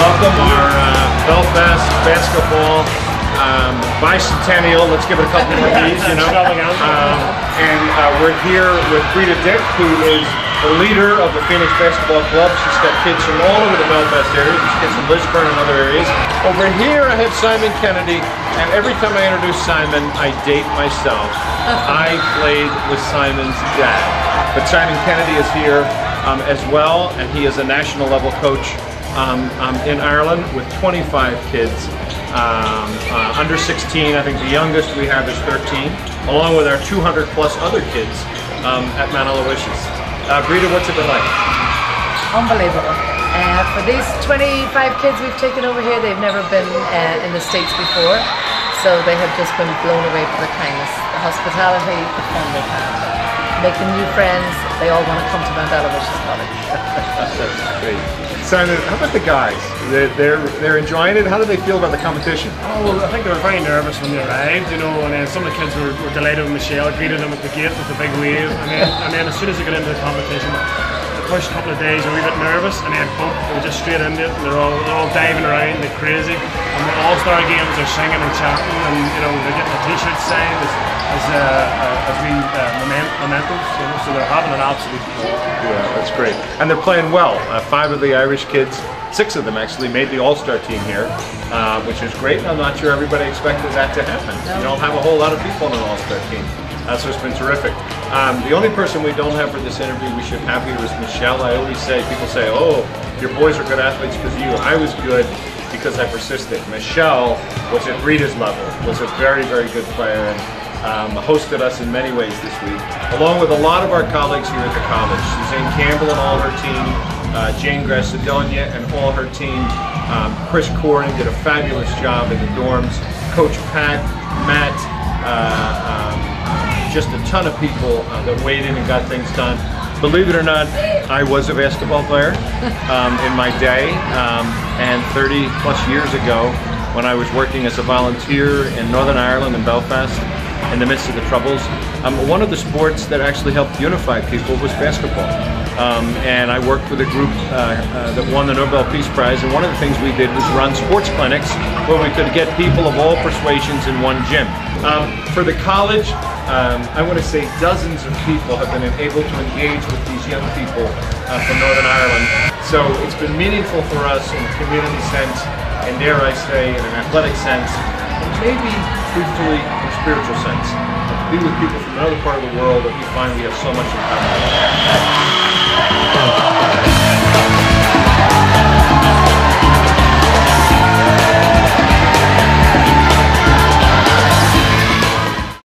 I want to welcome our uh, Belfast basketball um, bicentennial. Let's give it a couple more beats, you know. Um, and uh, we're here with Breda Dick, who is the leader of the Phoenix Basketball Club. She's got kids from all over the Belfast area. She's kids from Lisburn and other areas. Over here, I have Simon Kennedy, and every time I introduce Simon, I date myself. I played with Simon's dad, but Simon Kennedy is here um, as well, and he is a national level coach um, um, in Ireland with 25 kids. Um, uh, under 16, I think the youngest we have is 13, along with our 200 plus other kids um, at Mount Aloysius. Uh, Breda, what's it been like? Unbelievable. Uh, for these 25 kids we've taken over here, they've never been uh, in the States before, so they have just been blown away by the kindness, the hospitality, the fun they've had. Making new friends, they all want to come to Mount Aloysius College. That's great. Simon, how about the guys? They're, they're, they're enjoying it. How do they feel about the competition? Oh, well, I think they were very nervous when they arrived, you know, and then some of the kids were, were delighted when Michelle greeted them at the gate with the big wave, and then, and then as soon as they got into the competition, first couple of days were a wee bit nervous, and then boom, they were just straight into it, they're all, they're all diving around, they're crazy, and the All-Star games, they're singing and chanting, and, you know, they're getting the t-shirts signed as, as, uh, uh, as we uh, moment, mementos, you know, so they're having an absolute ball. Yeah, that's great. And they're playing well. Uh, five of the Irish kids, six of them actually, made the All-Star team here, uh, which is great. I'm not sure everybody expected that to happen. You don't have a whole lot of people on an All-Star team. Uh, so it's been terrific. Um, the only person we don't have for this interview we should have here is Michelle. I always say, people say, oh, your boys are good athletes because you. I was good because I persisted. Michelle was at Breda's level, was a very, very good player. And, um, hosted us in many ways this week, along with a lot of our colleagues here at the college. Suzanne Campbell and all her team, uh, Jane Grassadonia and all her team, um, Chris Corin did a fabulous job in the dorms, Coach Pat, Matt, uh, um, just a ton of people uh, that waited and got things done. Believe it or not, I was a basketball player um, in my day, um, and 30 plus years ago, when I was working as a volunteer in Northern Ireland in Belfast, in the midst of the troubles. Um, one of the sports that actually helped unify people was basketball. Um, and I worked with a group uh, uh, that won the Nobel Peace Prize, and one of the things we did was run sports clinics where we could get people of all persuasions in one gym. Um, for the college, um, I want to say dozens of people have been able to engage with these young people uh, from Northern Ireland. So it's been meaningful for us in a community sense, and dare I say, in an athletic sense, and maybe truthfully spiritual sense. To be with people from another part of the world that we find we have so much in common.